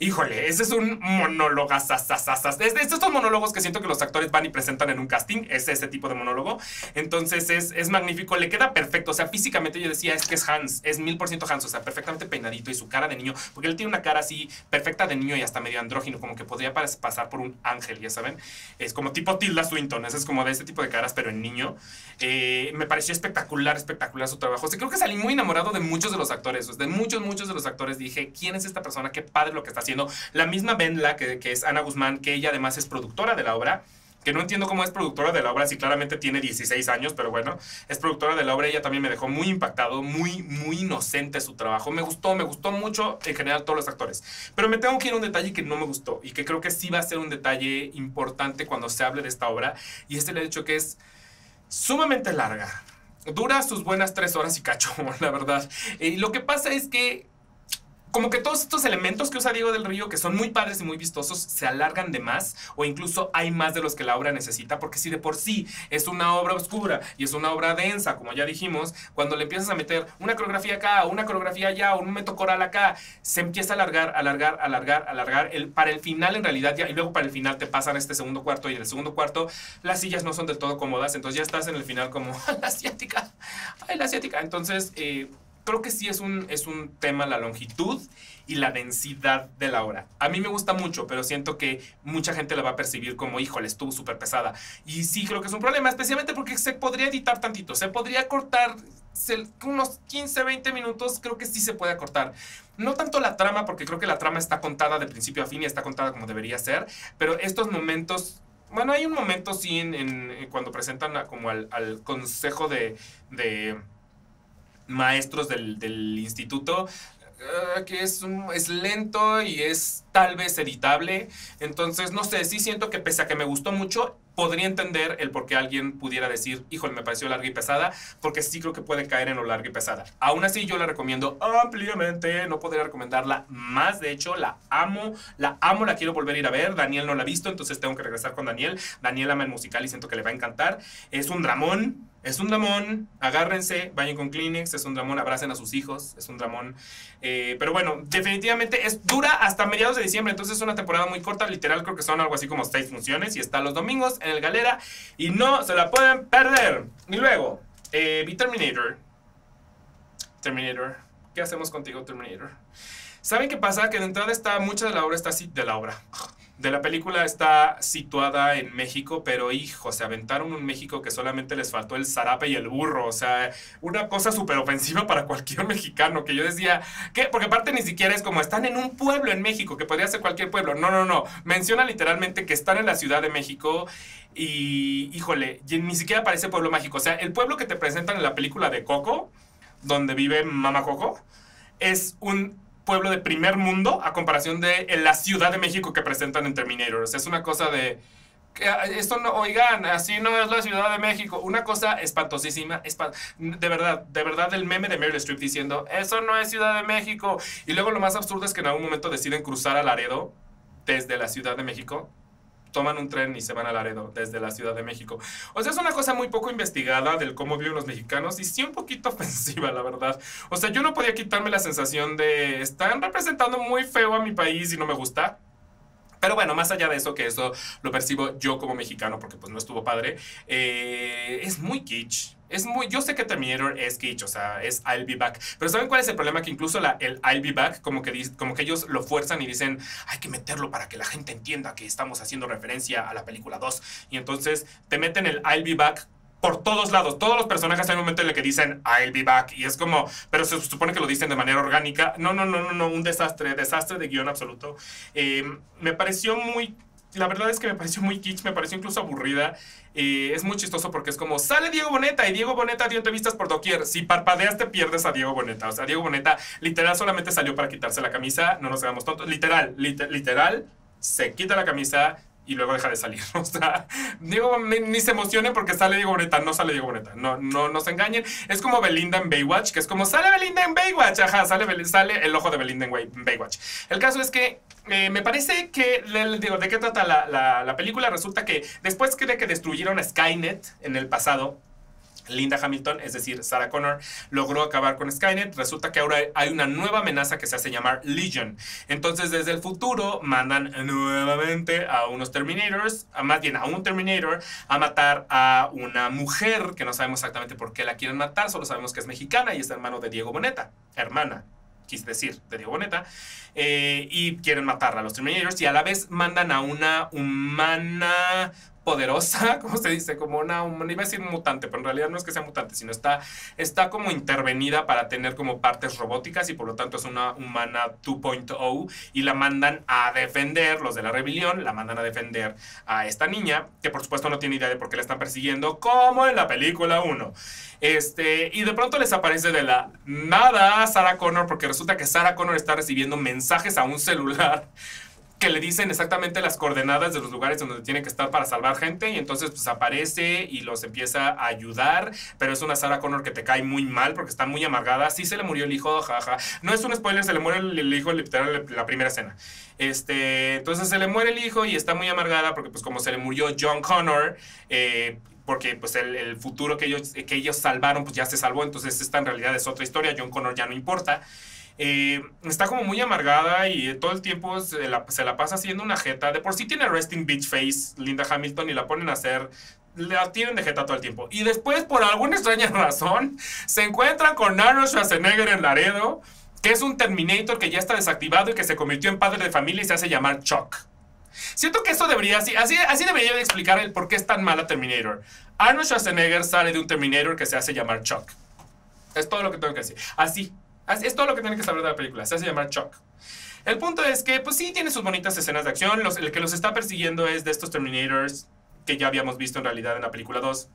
Híjole, ese es un monólogo. Es de estos monólogos que siento que los actores van y presentan en un casting. Es ese tipo de monólogo. Entonces es, es magnífico. Le queda perfecto. O sea, físicamente yo decía, es que es Hans. Es mil por ciento Hans. O sea, perfectamente peinadito y su cara de niño. Porque él tiene una cara así perfecta de niño y hasta medio andrógino. Como que podría pasar por un ángel, ya saben. Es como tipo Tilda Swinton. Ese es como de ese tipo de caras, pero en niño. Eh, me pareció espectacular, espectacular su trabajo. O sea, creo que salí muy enamorado de muchos de los actores. De muchos, muchos de los actores. Dije, ¿quién es esta persona? Qué padre lo que está haciendo. La misma Benla, que, que es Ana Guzmán, que ella además es productora de la obra, que no entiendo cómo es productora de la obra, si claramente tiene 16 años, pero bueno, es productora de la obra, ella también me dejó muy impactado, muy, muy inocente su trabajo. Me gustó, me gustó mucho en general todos los actores. Pero me tengo que ir a un detalle que no me gustó y que creo que sí va a ser un detalle importante cuando se hable de esta obra, y es el hecho que es sumamente larga. Dura sus buenas tres horas y cacho, la verdad. Y lo que pasa es que como que todos estos elementos que usa Diego del Río, que son muy padres y muy vistosos, se alargan de más o incluso hay más de los que la obra necesita, porque si de por sí es una obra oscura y es una obra densa, como ya dijimos, cuando le empiezas a meter una coreografía acá, una coreografía allá, un momento coral acá, se empieza a alargar, alargar, alargar, alargar, el, para el final en realidad ya, y luego para el final te pasan este segundo cuarto y en el segundo cuarto las sillas no son del todo cómodas, entonces ya estás en el final como, la asiática, ay, la asiática, entonces... Eh, creo que sí es un, es un tema la longitud y la densidad de la obra. A mí me gusta mucho, pero siento que mucha gente la va a percibir como, híjole, estuvo súper pesada. Y sí creo que es un problema, especialmente porque se podría editar tantito, se podría cortar unos 15, 20 minutos, creo que sí se puede cortar. No tanto la trama, porque creo que la trama está contada de principio a fin y está contada como debería ser, pero estos momentos Bueno, hay un momento sí en, cuando presentan como al, consejo de maestros del, del instituto Ah, que es, es lento y es tal vez editable. Entonces, no sé, sí siento que pese a que me gustó mucho, podría entender el por qué alguien pudiera decir, híjole, me pareció larga y pesada, porque sí creo que puede caer en lo larga y pesada. Aún así, yo la recomiendo ampliamente, no podría recomendarla más, de hecho, la amo, la amo, la quiero volver a ir a ver, Daniel no la ha visto, entonces tengo que regresar con Daniel, Daniel ama el musical y siento que le va a encantar, es un dramón, es un dramón, agárrense, vayan con Kleenex, es un dramón, abracen a sus hijos, es un dramón. Eh, pero bueno, definitivamente es dura hasta mediados de diciembre, entonces es una temporada muy corta, literal creo que son algo así como seis funciones y está los domingos en el Galera y no se la pueden perder. Y luego, eh, Terminator. Terminator. ¿Qué hacemos contigo, Terminator? ¿Saben qué pasa? Que de entrada está, mucha de la obra está así, de la obra de la película está situada en México, pero hijo, se aventaron un México que solamente les faltó el zarape y el burro. O sea, una cosa súper ofensiva para cualquier mexicano. Que yo decía, ¿qué? Porque aparte ni siquiera es como están en un pueblo en México, que podría ser cualquier pueblo. No, no, no. Menciona literalmente que están en la Ciudad de México y, híjole, ni siquiera parece pueblo mágico. O sea, el pueblo que te presentan en la película de Coco, donde vive Mama Coco, es un pueblo de primer mundo a comparación de la Ciudad de México que presentan en Terminator. Es una cosa de... Ah, esto no, oigan, así no es la Ciudad de México. Una cosa espantosísima. de verdad, de verdad, el meme de Meryl Streep diciendo, eso no es Ciudad de México. Y luego lo más absurdo es que en algún momento deciden cruzar a Laredo desde la Ciudad de México toman un tren y se van a Laredo desde la Ciudad de México. O sea, es una cosa muy poco investigada del cómo viven los mexicanos y sí un poquito ofensiva, la verdad. O sea, yo no podía quitarme la sensación de están representando muy feo a mi país y no me gusta. Pero bueno, más allá de eso, que eso lo percibo yo como mexicano, porque pues no estuvo padre, eh, es muy kitsch. Es muy, yo sé que Terminator es kitsch, o sea, es I'll be back. Pero ¿saben cuál es el problema? Que incluso el I'll be back, como que, como que ellos lo fuerzan y dicen, hay que meterlo para que la gente entienda que estamos haciendo referencia a la película 2. Y entonces te meten el I'll be back por todos lados. Todos los personajes hay un momento en el que dicen I'll be back. Y es como, pero se supone que lo dicen de manera orgánica. No, no, no, no, no, un desastre, desastre de guion absoluto. Eh, me pareció muy. La verdad es que me pareció muy kitsch, me pareció incluso aburrida. Eh, es muy chistoso porque es como, sale Diego Boneta y Diego Boneta dio entrevistas por doquier. Si parpadeas te pierdes a Diego Boneta. O sea, Diego Boneta literal solamente salió para quitarse la camisa, no nos hagamos tontos. Literal, literal, se quita la camisa, y luego deja de salir. O sea, Diego, ni, se emocionen porque sale Diego Boneta, no sale Diego Boneta, no, no, no se engañen. Es como Belinda en Baywatch, que es como, sale Belinda en Baywatch, ajá, sale, sale el ojo de Belinda en Baywatch. El caso es que eh, me parece que, digo, ¿de qué trata la, la, la película? Resulta que después de que destruyeron a Skynet en el pasado, Linda Hamilton, es decir, Sarah Connor, logró acabar con Skynet. Resulta que ahora hay una nueva amenaza que se hace llamar Legion. Entonces, desde el futuro, mandan nuevamente a unos Terminators, a, más bien a un Terminator, a matar a una mujer que no sabemos exactamente por qué la quieren matar, solo sabemos que es mexicana y es hermano de Diego Boneta, hermana quise decir, de Diego Boneta, eh, y quieren matarla a los Terminators, y a la vez mandan a una humana poderosa, como se dice, como una, humana, iba a decir mutante, pero en realidad no es que sea mutante, sino está, está como intervenida para tener como partes robóticas y por lo tanto es una humana 2.0 y la mandan a defender, los de la rebelión, la mandan a defender a esta niña, que por supuesto no tiene idea de por qué la están persiguiendo, como en la película 1. Este, y de pronto les aparece de la nada Sarah Connor, porque resulta que Sarah Connor está recibiendo mensajes a un celular que le dicen exactamente las coordenadas de los lugares donde tiene que estar para salvar gente y entonces pues aparece y los empieza a ayudar, pero es una Sarah Connor que te cae muy mal porque está muy amargada. Sí se le murió el hijo, jaja. No es un spoiler, se le muere el, hijo literal la primera escena. Este, entonces se le muere el hijo y está muy amargada porque pues como se le murió John Connor, eh, porque pues el, el, futuro que ellos, que ellos salvaron pues ya se salvó, entonces esta en realidad es otra historia, John Connor ya no importa. Eh, está como muy amargada y todo el tiempo se la, pasa haciendo una jeta. De por sí tiene resting beach face Linda Hamilton y la ponen a hacer la tienen de jeta todo el tiempo. Y después, por alguna extraña razón, se encuentran con Arnold Schwarzenegger en Laredo, que es un Terminator que ya está desactivado y que se convirtió en padre de familia y se hace llamar Chuck. Siento que eso debería, así, así, así debería de explicar el por qué es tan mala Terminator. Arnold Schwarzenegger sale de un Terminator que se hace llamar Chuck. Es todo lo que tengo que decir. Así, es todo lo que tienen que saber de la película. Se hace llamar Chuck. El punto es que, pues sí, tiene sus bonitas escenas de acción. el que los está persiguiendo es de estos Terminators que ya habíamos visto en realidad en la película 2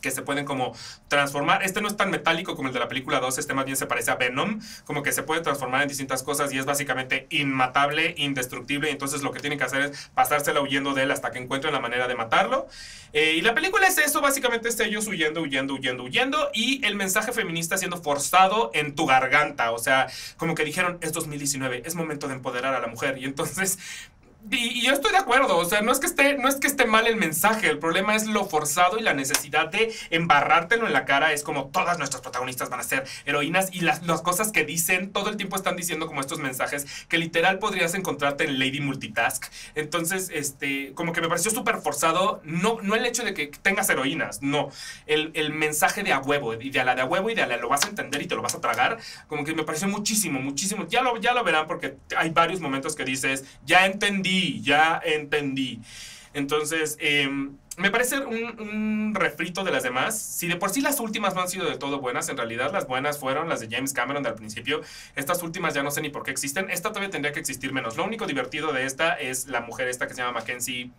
que se pueden como transformar. Este no es tan metálico como el de la película 2, este más bien se parece a Venom, como que se puede transformar en distintas cosas y es básicamente inmatable, indestructible, y entonces lo que tienen que hacer es pasársela huyendo de él hasta que encuentren la manera de matarlo. Eh, y la película es eso, básicamente es ellos huyendo, huyendo, huyendo, huyendo, y el mensaje feminista siendo forzado en tu garganta, o sea, como que dijeron, es 2019, es momento de empoderar a la mujer, y entonces y, yo estoy de acuerdo, o sea, no es, que esté, no es que esté mal el mensaje, el problema es lo forzado y la necesidad de embarrártelo en la cara. Es como todas nuestras protagonistas van a ser heroínas y las, las cosas que dicen todo el tiempo están diciendo como estos mensajes que literal podrías encontrarte en Lady Multitask. Entonces, este, como que me pareció súper forzado, no, no el hecho de que tengas heroínas, no, el, el mensaje de a huevo, y de a la de a huevo y de a la lo vas a entender y te lo vas a tragar, como que me pareció muchísimo, muchísimo. Ya lo, ya lo verán porque hay varios momentos que dices, ya entendí ya entendí. Entonces, em, me parece un, refrito de las demás. Si de por sí las últimas no han sido de todo buenas, en realidad las buenas fueron las de James Cameron al principio. Estas últimas ya no sé ni por qué existen. Esta todavía tendría que existir menos. Lo único divertido de esta es la mujer esta que se llama Mackenzie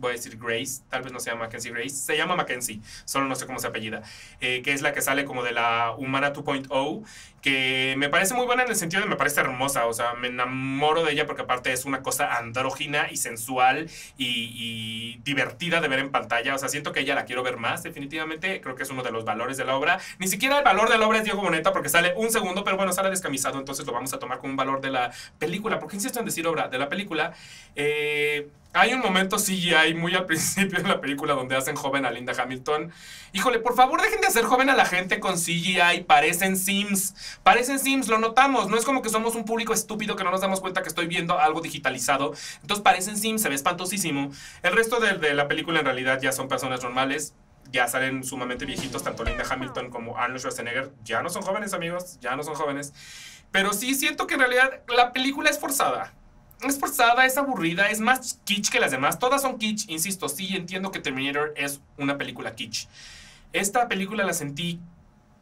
voy a decir Grace, tal vez no se llama Mackenzie Grace, se llama Mackenzie, solo no sé cómo se apellida, eh, que es la que sale como de la Humana 2.0, que me parece muy buena en el sentido de me parece hermosa, o sea, me enamoro de ella porque aparte es una cosa andrógina y sensual y, divertida de ver en pantalla, o sea, siento que ella la quiero ver más, definitivamente, creo que es uno de los valores de la obra, ni siquiera el valor de la obra es Diego Boneta porque sale un segundo, pero bueno, sale descamisado, entonces lo vamos a tomar como un valor de la película, porque insisto en decir obra de la película, eh, hay un momento CGI muy al principio en la película donde hacen joven a Linda Hamilton. Híjole, por favor dejen de hacer joven a la gente con CGI. Parecen Sims. Parecen Sims, lo notamos. No es como que somos un público estúpido que no nos damos cuenta que estoy viendo algo digitalizado. Entonces parecen Sims, se ve espantosísimo. El resto de, de la película en realidad ya son personas normales. Ya salen sumamente viejitos, tanto Linda Hamilton como Arnold Schwarzenegger. Ya no son jóvenes, amigos. Ya no son jóvenes. Pero sí siento que en realidad la película es forzada es forzada, es aburrida, es más kitsch que las demás. Todas son kitsch, insisto, sí entiendo que Terminator es una película kitsch. Esta película la sentí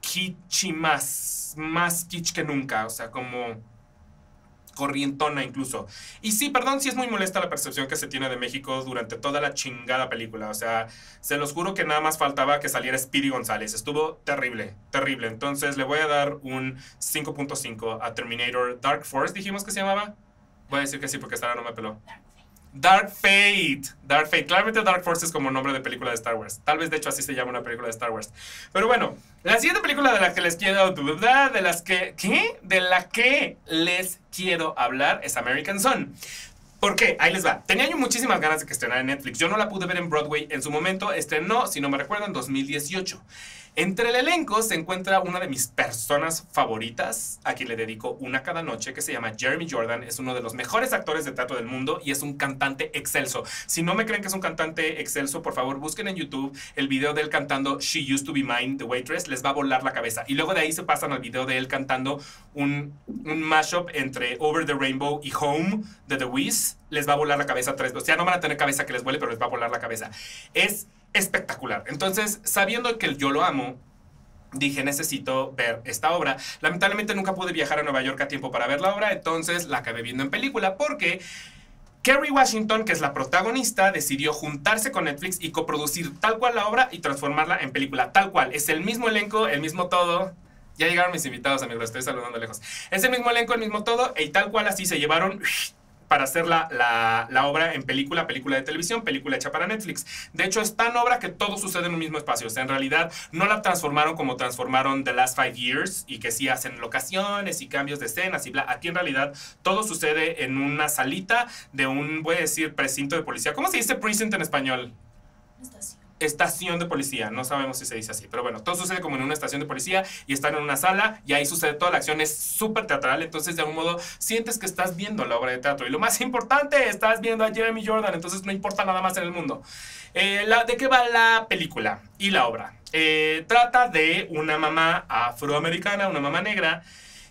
kitsch más, más kitsch que nunca, o sea, como corrientona incluso. Y sí, perdón si es muy molesta la percepción que se tiene de México durante toda la chingada película. O sea, se los juro que nada más faltaba que saliera Speedy González. Estuvo terrible, terrible. Entonces le voy a dar un 5.5 a Terminator Dark Force, dijimos que se llamaba. Voy a decir que sí porque Sara no me peló. Dark Fate. Dark Fate. Claramente Dark Force es como nombre de película de Star Wars. Tal vez de hecho así se llama una película de Star Wars. Pero bueno, la siguiente película de la que les quiero de las que ¿qué? De la que les quiero hablar es American Son. ¿Por qué? Ahí les va. Tenía yo muchísimas ganas de que estrenara en Netflix. Yo no la pude ver en Broadway en su momento. Estrenó, si no me recuerdan, 2018. Entre el elenco se encuentra una de mis personas favoritas, a quien le dedico una cada noche, que se llama Jeremy Jordan. Es uno de los mejores actores de teatro del mundo y es un cantante excelso. Si no me creen que es un cantante excelso, por favor busquen en YouTube el video de él cantando She Used to Be Mine, The Waitress. Les va a volar la cabeza. Y luego de ahí se pasan al video de él cantando un, mashup entre Over the Rainbow y Home de The Wiz. Les va a volar la cabeza tres veces. O sea, no van a tener cabeza que les vuele, pero les va a volar la cabeza. Es espectacular. Entonces, sabiendo que yo lo amo, dije, necesito ver esta obra. Lamentablemente nunca pude viajar a Nueva York a tiempo para ver la obra, entonces la acabé viendo en película porque... Kerry Washington, que es la protagonista, decidió juntarse con Netflix y coproducir tal cual la obra y transformarla en película. Tal cual. Es el mismo elenco, el mismo todo. Ya llegaron mis invitados, amigos, estoy saludando lejos. Es el mismo elenco, el mismo todo, y tal cual así se llevaron para hacer la, la, obra en película, película de televisión, película hecha para Netflix. De hecho, es tan obra que todo sucede en un mismo espacio. O sea, en realidad no la transformaron como transformaron The Last Five Years y que sí hacen locaciones y cambios de escenas y bla. Aquí en realidad todo sucede en una salita de un, voy a decir, precinto de policía. ¿Cómo se dice precinct en español? Estación de policía. No sabemos si se dice así, pero bueno, todo sucede como en una estación de policía y están en una sala y ahí sucede toda la acción. Es súper teatral, entonces de algún modo sientes que estás viendo la obra de teatro. Y lo más importante, estás viendo a Jeremy Jordan, entonces no importa nada más en el mundo. Eh, ¿De qué va la película y la obra? Eh, trata de una mamá afroamericana, una mamá negra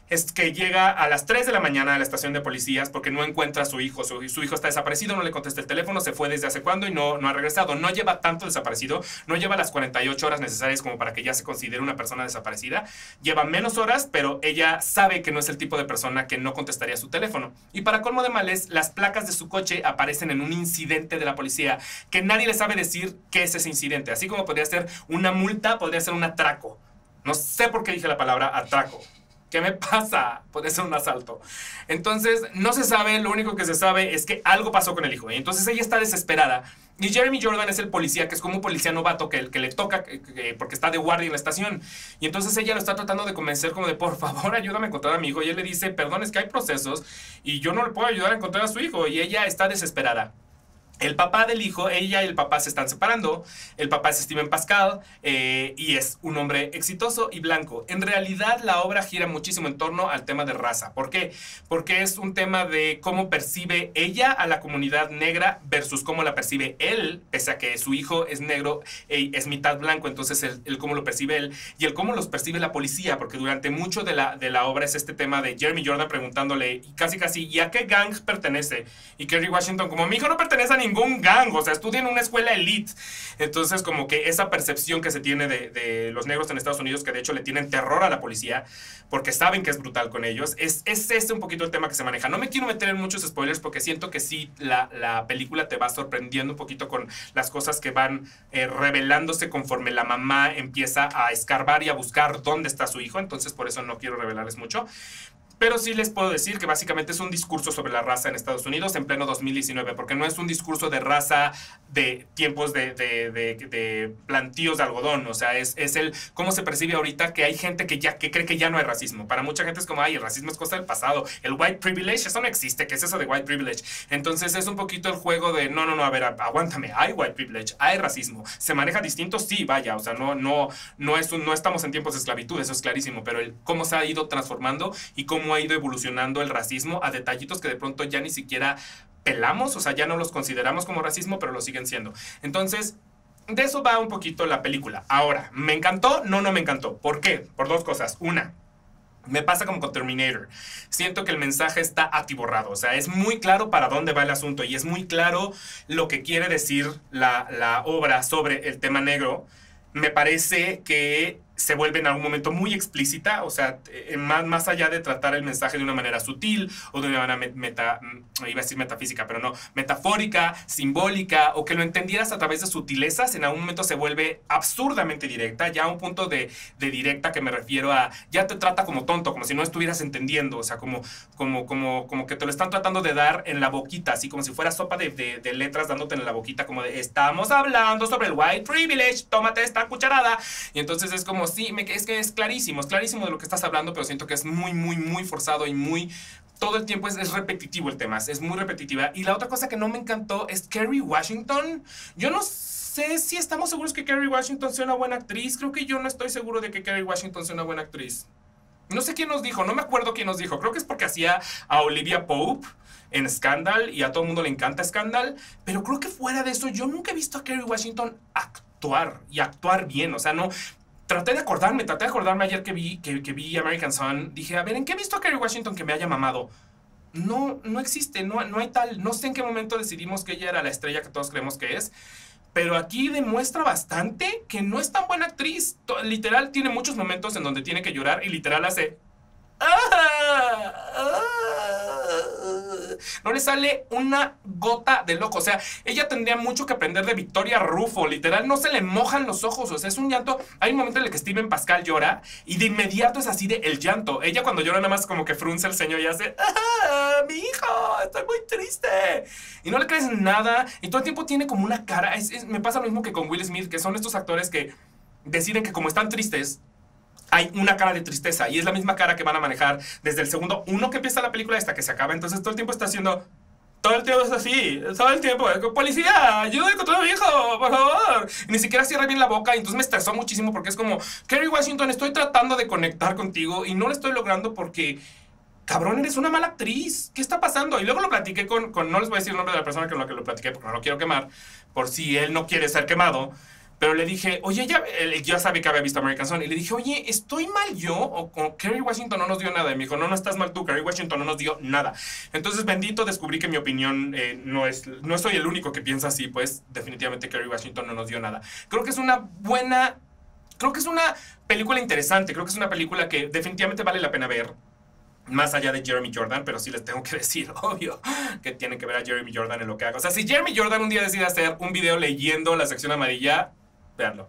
es que llega a las 3 de la mañana a la estación de policías porque no encuentra a su hijo. Su, hijo está desaparecido, no le contesta el teléfono, se fue desde hace cuándo y no, no ha regresado. No lleva tanto desaparecido, no lleva las 48 horas necesarias como para que ya se considere una persona desaparecida. Lleva menos horas, pero ella sabe que no es el tipo de persona que no contestaría su teléfono. Y para colmo de males, las placas de su coche aparecen en un incidente de la policía que nadie le sabe decir qué es ese incidente. Así como podría ser una multa, podría ser un atraco. No sé por qué dije la palabra atraco. ¿Qué me pasa? Puede ser un asalto. Entonces, no se sabe, lo único que se sabe es que algo pasó con el hijo. Y entonces ella está desesperada. Y Jeremy Jordan es el policía, que es como un policía novato que, que le toca porque está de guardia en la estación. Y entonces ella lo está tratando de convencer como de, por favor, ayúdame a encontrar a mi hijo. Y él le dice, perdón, es que hay procesos y yo no le puedo ayudar a encontrar a su hijo. Y ella está desesperada. El papá del hijo, ella y el papá se están separando. El papá es Steven Pascal eh, y es un hombre exitoso y blanco. En realidad, la obra gira muchísimo en torno al tema de raza. ¿Por qué? Porque es un tema de cómo percibe ella a la comunidad negra versus cómo la percibe él, pese a que su hijo es negro y es mitad blanco. Entonces, el, cómo lo percibe él y el cómo los percibe la policía. Porque durante mucho de la, de la obra es este tema de Jeremy Jordan preguntándole casi casi, ¿y a qué gang pertenece? Y Kerry Washington, como mi hijo no pertenece a ni ningún gang, o sea, estudia en una escuela elite. Entonces, como que esa percepción que se tiene de, los negros en Estados Unidos, que de hecho le tienen terror a la policía, porque saben que es brutal con ellos, es, es este un poquito el tema que se maneja. No me quiero meter en muchos spoilers porque siento que sí, la, la película te va sorprendiendo un poquito con las cosas que van eh, revelándose conforme la mamá empieza a escarbar y a buscar dónde está su hijo, entonces por eso no quiero revelarles mucho. Pero sí les puedo decir que básicamente es un discurso sobre la raza en Estados Unidos en pleno 2019, porque no es un discurso de raza de tiempos de, de, de, plantíos de algodón, o sea, es, es, el cómo se percibe ahorita que hay gente que ya que cree que ya no hay racismo. Para mucha gente es como, ay, el racismo es cosa del pasado, el white privilege, eso no existe, ¿qué es eso de white privilege? Entonces es un poquito el juego de, no, no, no, a ver, aguántame, hay white privilege, hay racismo, se maneja distinto, sí, vaya, o sea, no, no, no, es un, no estamos en tiempos de esclavitud, eso es clarísimo, pero el cómo se ha ido transformando y cómo ha ido evolucionando el racismo a detallitos que de pronto ya ni siquiera pelamos, o sea, ya no los consideramos como racismo, pero lo siguen siendo. Entonces, de eso va un poquito la película. Ahora, ¿me encantó? No, no me encantó. ¿Por qué? Por dos cosas. Una, me pasa como con Terminator. Siento que el mensaje está atiborrado. O sea, es muy claro para dónde va el asunto y es muy claro lo que quiere decir la obra sobre el tema negro. Me parece que se vuelve en algún momento muy explícita, o sea, eh, más, más allá de tratar el mensaje de una manera sutil o de una manera meta, mm, iba a decir metafísica, pero no, metafórica, simbólica, o que lo entendieras a través de sutilezas, en algún momento se vuelve absurdamente directa, ya a un punto de, de, directa que me refiero a, ya te trata como tonto, como si no estuvieras entendiendo, o sea, como, como, como, como que te lo están tratando de dar en la boquita, así como si fuera sopa de, letras dándote en la boquita, como de, estamos hablando sobre el white privilege, tómate esta cucharada, y entonces es como sí, me, es que es clarísimo, es clarísimo de lo que estás hablando, pero siento que es muy, muy, muy forzado y muy... Todo el tiempo es, es repetitivo el tema, es muy repetitiva. Y la otra cosa que no me encantó es Kerry Washington. Yo no sé si estamos seguros que Kerry Washington sea una buena actriz. Creo que yo no estoy seguro de que Kerry Washington sea una buena actriz. No sé quién nos dijo, no me acuerdo quién nos dijo. Creo que es porque hacía a Olivia Pope en Scandal y a todo el mundo le encanta Scandal. Pero creo que fuera de eso, yo nunca he visto a Kerry Washington actuar y actuar bien. O sea, no, traté de acordarme, traté de acordarme ayer que vi, que, vi American Sun. Dije, a ver, ¿en qué he visto a Kerry Washington que me haya mamado? No, no existe, no, no hay tal. No sé en qué momento decidimos que ella era la estrella que todos creemos que es. Pero aquí demuestra bastante que no es tan buena actriz. Literal, tiene muchos momentos en donde tiene que llorar y literal hace. ¡Ah! ¡Ah! No le sale una gota de loco. O sea, ella tendría mucho que aprender de Victoria Rufo. Literal, no se le mojan los ojos. O sea, es un llanto. Hay un momento en el que Steven Pascal llora y de inmediato es así de el llanto. Ella cuando llora nada más como que frunce el ceño y hace, ¡Ah, mi hijo! Estoy muy triste. Y no le crees nada. Y todo el tiempo tiene como una cara. me pasa lo mismo que con Will Smith, que son estos actores que deciden que como están tristes, hay una cara de tristeza y es la misma cara que van a manejar desde el segundo uno que empieza la película hasta que se acaba. Entonces todo el tiempo está haciendo. Todo el tiempo es así, todo el tiempo. Policía, ayúdame con tu hijo, por favor. Y ni siquiera cierra bien la boca y entonces me estresó muchísimo porque es como, Kerry Washington, estoy tratando de conectar contigo y no lo estoy logrando porque cabrón, eres una mala actriz. ¿Qué está pasando? Y luego lo platiqué con, con, no les voy a decir el nombre de la persona con la que lo platiqué porque no lo quiero quemar, por si él no quiere ser quemado. Pero le dije, oye, ya, ya sabía que había visto American Son. Y le dije, oye, ¿estoy mal yo? O, o Kerry Washington no nos dio nada. Y me dijo, no, no estás mal tú. Kerry Washington no nos dio nada. Entonces, bendito, descubrí que mi opinión eh, no es. No soy el único que piensa así, pues definitivamente Kerry Washington no nos dio nada. Creo que es una buena. Creo que es una película interesante. Creo que es una película que definitivamente vale la pena ver más allá de Jeremy Jordan, pero sí les tengo que decir, obvio, que tienen que ver a Jeremy Jordan en lo que haga. O sea, si Jeremy Jordan un día decide hacer un video leyendo la sección amarilla, véanlo.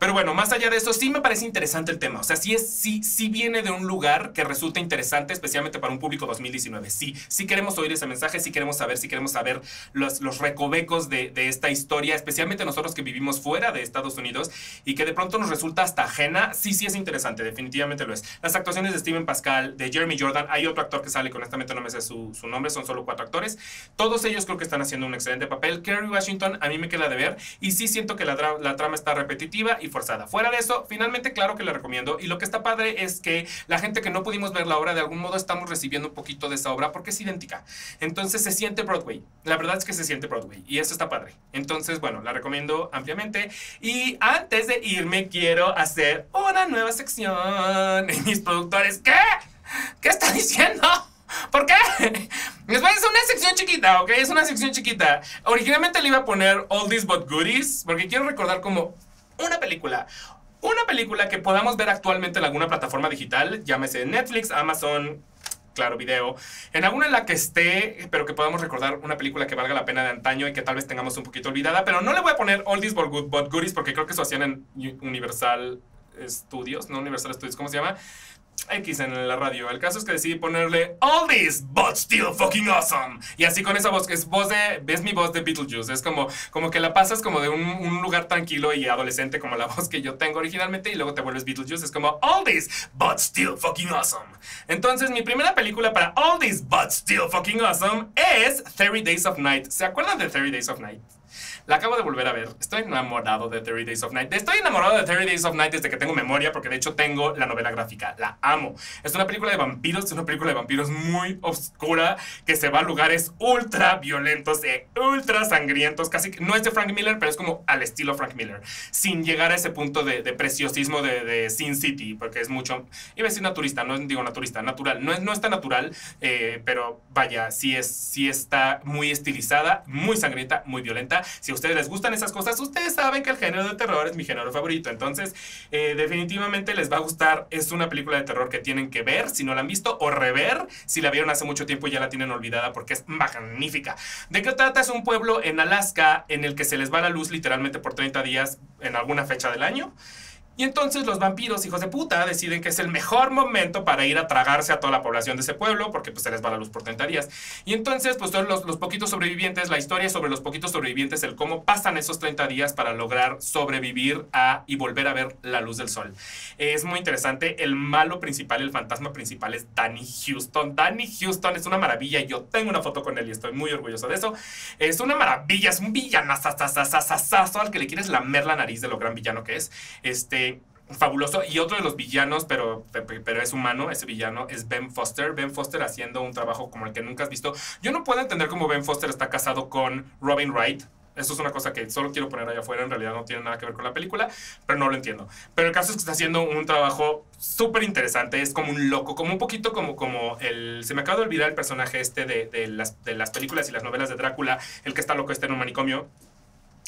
Pero bueno, más allá de eso, sí me parece interesante el tema. O sea, sí, es, sí, sí viene de un lugar que resulta interesante, especialmente para un público 2019. Sí, sí queremos oír ese mensaje, sí queremos saber, sí queremos saber los, los recovecos de, de, esta historia, especialmente nosotros que vivimos fuera de Estados Unidos y que de pronto nos resulta hasta ajena. Sí, sí es interesante, definitivamente lo es. Las actuaciones de Steven Pascal, de Jeremy Jordan, hay otro actor que sale, que honestamente no me sé su, su nombre, son solo cuatro actores. Todos ellos creo que están haciendo un excelente papel. Kerry Washington a mí me queda de ver y sí siento que la, la trama está repetitiva y forzada. Fuera de eso, finalmente, claro que le recomiendo. Y lo que está padre es que la gente que no pudimos ver la obra, de algún modo estamos recibiendo un poquito de esa obra porque es idéntica. Entonces se siente Broadway. La verdad es que se siente Broadway. Y eso está padre. Entonces, bueno, la recomiendo ampliamente. Y antes de irme, quiero hacer una nueva sección. Y mis productores, ¿qué? ¿Qué está diciendo? ¿Por qué? Les voy a hacer una sección chiquita, ¿ok? Es una sección chiquita. Originalmente le iba a poner All These But Goodies, porque quiero recordar como una película. Una película que podamos ver actualmente en alguna plataforma digital, llámese Netflix, Amazon, claro, video, en alguna en la que esté, pero que podamos recordar una película que valga la pena de antaño y que tal vez tengamos un poquito olvidada, pero no le voy a poner These But, Good, Goodies porque creo que eso hacían en Universal Studios, no Universal Studios, ¿cómo se llama? X en la radio. El caso es que decidí ponerle All this, but still fucking awesome. Y así con esa voz, que es voz de, ves mi voz de Beetlejuice. Es como, como que la pasas como de un, un, lugar tranquilo y adolescente como la voz que yo tengo originalmente y luego te vuelves Beetlejuice. Es como All this, but still fucking awesome. Entonces mi primera película para All this, but still fucking awesome es 30 Days of Night. ¿Se acuerdan de 30 Days of Night? La acabo de volver a ver. Estoy enamorado de 30 Days of Night. Estoy enamorado de 30 Days of Night desde que tengo memoria, porque de hecho tengo la novela gráfica. La amo. Es una película de vampiros, es una película de vampiros muy oscura que se va a lugares ultra violentos e ultra sangrientos. Casi no es de Frank Miller, pero es como al estilo Frank Miller. Sin llegar a ese punto de, preciosismo de, Sin City, porque es mucho. Iba a decir naturista, no digo naturista, natural. No es, no está natural, eh, pero vaya, sí, es, sí está muy estilizada, muy sangrienta, muy violenta. Si ustedes les gustan esas cosas, ustedes saben que el género de terror es mi género favorito. Entonces, eh, definitivamente les va a gustar. Es una película de terror que tienen que ver si no la han visto o rever si la vieron hace mucho tiempo y ya la tienen olvidada porque es magnífica. ¿De qué trata? Es un pueblo en Alaska en el que se les va la luz literalmente por 30 días en alguna fecha del año. Y entonces los vampiros, hijos de puta, deciden que es el mejor momento para ir a tragarse a toda la población de ese pueblo, porque pues se les va la luz por 30 días. Y entonces, pues todos los, los poquitos sobrevivientes, la historia sobre los poquitos sobrevivientes, el cómo pasan esos 30 días para lograr sobrevivir a y volver a ver la luz del sol. Es muy interesante. El malo principal, el fantasma principal es Danny Houston. Danny Houston es una maravilla. Yo tengo una foto con él y estoy muy orgulloso de eso. Es una maravilla, es un villanazo al que le quieres lamer la nariz de lo gran villano que es. Este fabuloso. Y otro de los villanos, pero, pero es humano, ese villano, es Ben Foster. Ben Foster haciendo un trabajo como el que nunca has visto. Yo no puedo entender cómo Ben Foster está casado con Robin Wright. Eso es una cosa que solo quiero poner allá afuera, en realidad no tiene nada que ver con la película, pero no lo entiendo. Pero el caso es que está haciendo un trabajo súper interesante, es como un loco, como un poquito como, como el... Se me acaba de olvidar el personaje este de, de, las, de las películas y las novelas de Drácula, el que está loco, está en un manicomio,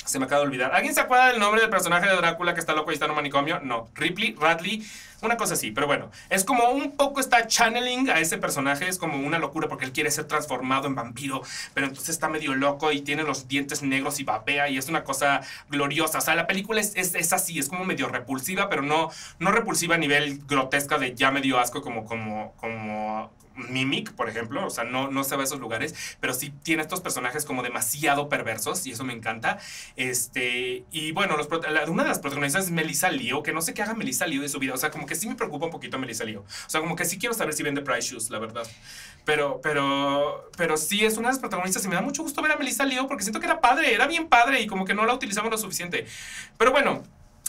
se me acaba de olvidar. ¿Alguien se acuerda del nombre del personaje de Drácula que está loco y está en un manicomio? No. Ripley, Radley, una cosa así. Pero bueno, es como un poco está channeling a ese personaje. Es como una locura porque él quiere ser transformado en vampiro. Pero entonces está medio loco y tiene los dientes negros y babea y es una cosa gloriosa. O sea, la película es, es, es así, es como medio repulsiva, pero no, no repulsiva a nivel grotesca de ya medio asco como, como, como Mimic, por ejemplo, o sea, no, no se va a esos lugares, pero sí tiene estos personajes como demasiado perversos y eso me encanta. Este, y bueno, los, una de las protagonistas es Melissa Leo, que no sé qué haga Melissa Leo de su vida, o sea, como que sí me preocupa un poquito Melissa Leo. O sea, como que sí quiero saber si vende Price Shoes, la verdad. Pero, pero, pero sí es una de las protagonistas y me da mucho gusto ver a Melissa Leo porque siento que era padre, era bien padre y como que no la utilizamos lo suficiente. Pero bueno,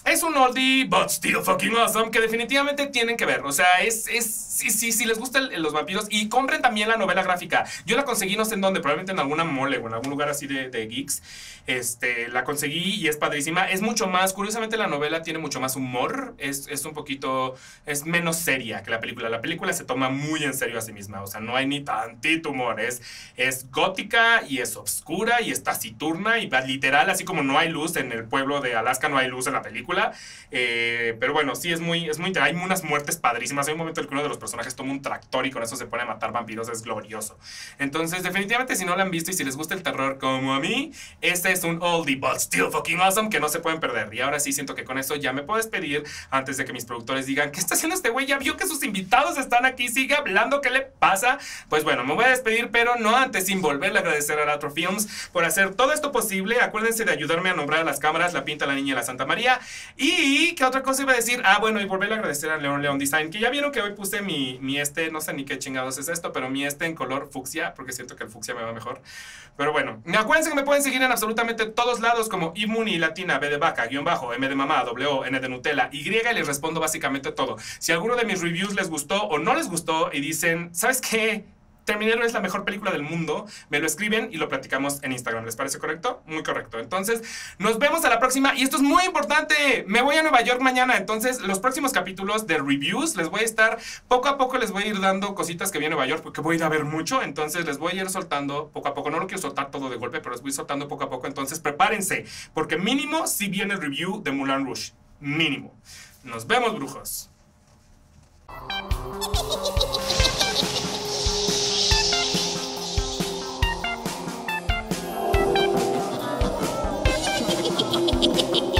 es un oldie, but still fucking awesome, que definitivamente tienen que ver. O sea, es, es sí, sí, sí, les gustan los vampiros y compren también la novela gráfica. Yo la conseguí no sé en dónde, probablemente en alguna mole o en algún lugar así de, geeks. Este, la conseguí y es padrísima. Es mucho más, curiosamente la novela tiene mucho más humor, es, es un poquito, es menos seria que la película. La película se toma muy en serio a sí misma, o sea, no hay ni tantito humor, es, es gótica y es obscura y es taciturna y literal, así como no hay luz en el pueblo de Alaska, no hay luz en la película. Eh, pero bueno, sí, es muy, es muy, hay unas muertes padrísimas. Hay un momento en el que uno de los personajes toma un tractor y con eso se pone a matar vampiros, es glorioso. Entonces, definitivamente, si no la han visto y si les gusta el terror como a mí, este es un oldie but still fucking awesome que no se pueden perder. Y ahora sí siento que con eso ya me puedo despedir antes de que mis productores digan, ¿qué está haciendo este güey? Ya vio que sus invitados están aquí, sigue hablando, ¿qué le pasa? Pues bueno, me voy a despedir, pero no antes sin volverle a agradecer a Retro Films por hacer todo esto posible. Acuérdense de ayudarme a nombrar a las cámaras, la pinta la niña y la Santa María. Y ¿qué otra cosa iba a decir? Ah, bueno, y volverle a agradecer a León León Design, que ya vieron que hoy puse mi, mi este, no sé ni qué chingados es esto, pero mi este en color fucsia, porque siento que el fucsia me va mejor. Pero bueno, acuérdense que me pueden seguir en absolutamente todos lados como Imuni Latina, B de vaca, guion bajo, M de mamá, W, N de Nutella, Y, y les respondo básicamente todo. Si alguno de mis reviews les gustó o no les gustó y dicen, ¿sabes qué? Terminator es la mejor película del mundo. Me lo escriben y lo platicamos en Instagram. ¿Les parece correcto? Muy correcto. Entonces, nos vemos a la próxima. Y esto es muy importante. Me voy a Nueva York mañana. Entonces, los próximos capítulos de reviews les voy a estar poco a poco les voy a ir dando cositas que viene a Nueva York porque voy a ir a ver mucho. Entonces, les voy a ir soltando poco a poco. No lo quiero soltar todo de golpe, pero les voy soltando poco a poco. Entonces, prepárense porque mínimo si viene el review de Mulan Rouge. Mínimo. Nos vemos, brujos. Hehehehe